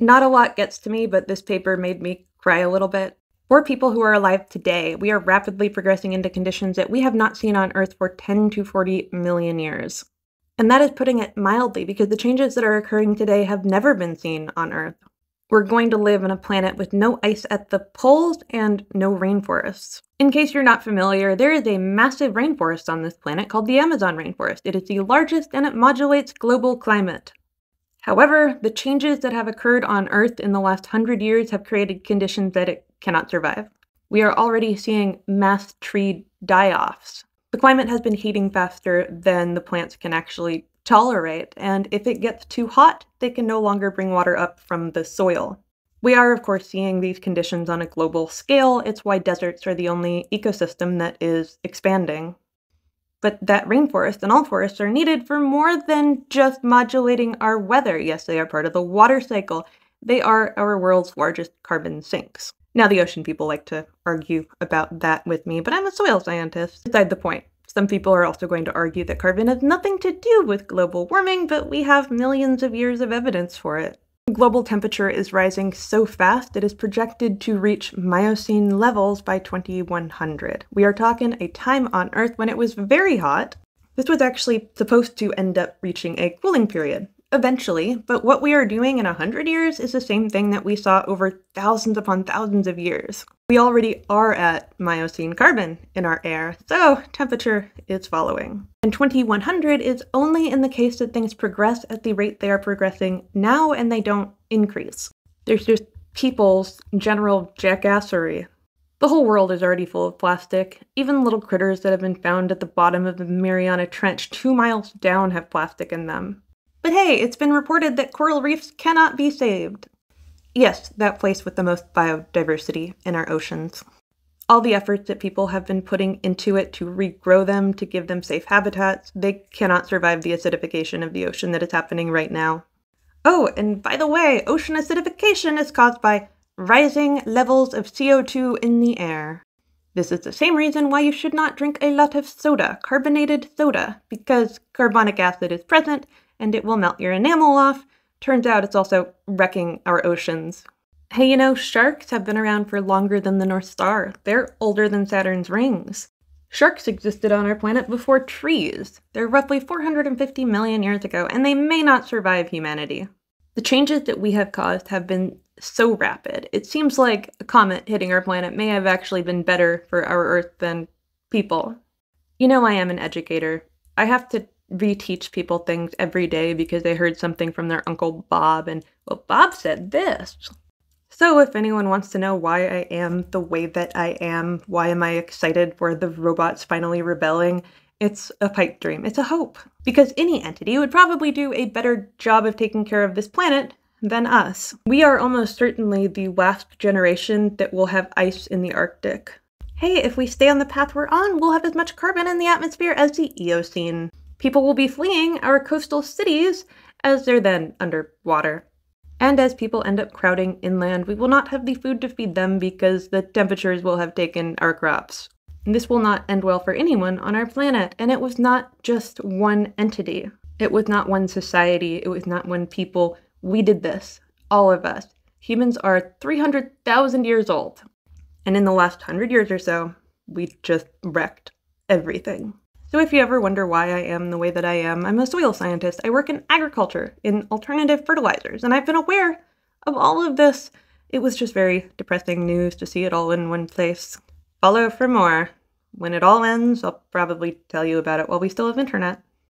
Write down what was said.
Not a lot gets to me, but this paper made me cry a little bit. For people who are alive today, we are rapidly progressing into conditions that we have not seen on Earth for 10 to 40 million years. And that is putting it mildly because the changes that are occurring today have never been seen on Earth. We're going to live on a planet with no ice at the poles and no rainforests. In case you're not familiar, there is a massive rainforest on this planet called the Amazon rainforest. It is the largest and it modulates global climate. However, the changes that have occurred on Earth in the last hundred years have created conditions that it cannot survive. We are already seeing mass tree die offs. The climate has been heating faster than the plants can actually tolerate, and if it gets too hot, they can no longer bring water up from the soil. We are, of course, seeing these conditions on a global scale. It's why deserts are the only ecosystem that is expanding. But that rainforest and all forests are needed for more than just modulating our weather. Yes, they are part of the water cycle. They are our world's largest carbon sinks. Now, the ocean people like to argue about that with me, but I'm a soil scientist. Beside the point. Some people are also going to argue that carbon has nothing to do with global warming, but we have millions of years of evidence for it. Global temperature is rising so fast it is projected to reach Miocene levels by 2100. We are talking a time on Earth when it was very hot. This was actually supposed to end up reaching a cooling period eventually, but what we are doing in a hundred years is the same thing that we saw over thousands upon thousands of years. We already are at Miocene carbon in our air, so temperature is following. And 2100 is only in the case that things progress at the rate they are progressing now and they don't increase. There's just people's general jackassery. The whole world is already full of plastic. Even little critters that have been found at the bottom of the Mariana Trench two miles down have plastic in them. But hey, it's been reported that coral reefs cannot be saved. Yes, that place with the most biodiversity in our oceans. All the efforts that people have been putting into it to regrow them, to give them safe habitats, they cannot survive the acidification of the ocean that is happening right now. Oh, and by the way, ocean acidification is caused by rising levels of CO2 in the air. This is the same reason why you should not drink a lot of soda, carbonated soda, because carbonic acid is present and it will melt your enamel off. Turns out it's also wrecking our oceans. Hey, you know, sharks have been around for longer than the North Star. They're older than Saturn's rings. Sharks existed on our planet before trees. They're roughly 450 million years ago, and they may not survive humanity. The changes that we have caused have been so rapid. It seems like a comet hitting our planet may have actually been better for our Earth than people. You know, I am an educator. I have to reteach people things every day because they heard something from their uncle Bob and well Bob said this. So if anyone wants to know why I am the way that I am, why am I excited for the robots finally rebelling? It's a pipe dream. It's a hope. Because any entity would probably do a better job of taking care of this planet than us. We are almost certainly the last generation that will have ice in the Arctic. Hey, if we stay on the path we're on, we'll have as much carbon in the atmosphere as the Eocene. People will be fleeing our coastal cities as they're then underwater. And as people end up crowding inland, we will not have the food to feed them because the temperatures will have taken our crops. This will not end well for anyone on our planet, and it was not just one entity. It was not one society, it was not one people. We did this, all of us. Humans are 300,000 years old. And in the last 100 years or so, we just wrecked everything. So if you ever wonder why I am the way that I am, I'm a soil scientist. I work in agriculture, in alternative fertilizers, and I've been aware of all of this. It was just very depressing news to see it all in one place. Follow for more. When it all ends, I'll probably tell you about it while we still have internet.